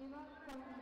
Eva Corona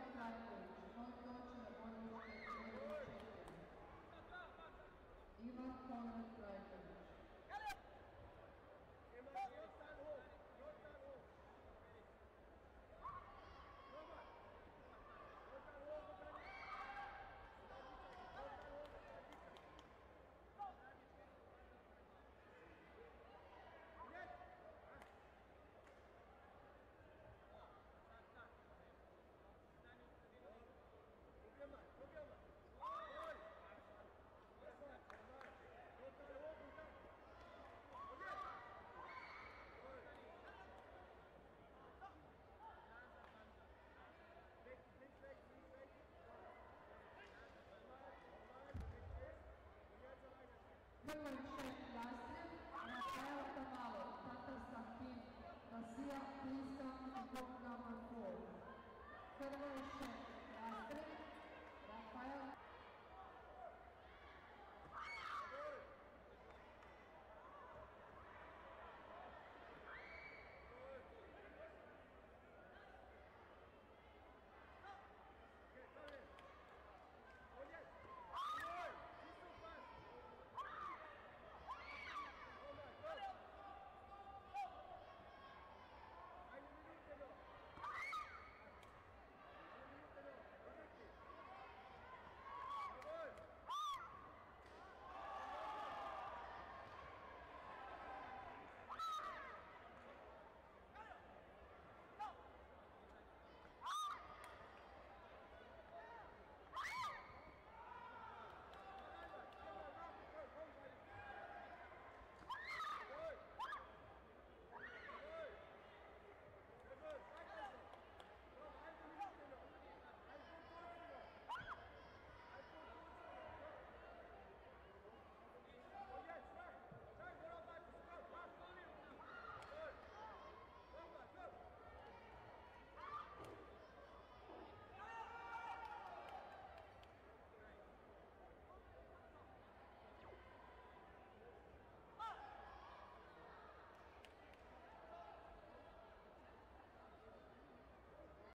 Минском Богдамарков. Хорошая.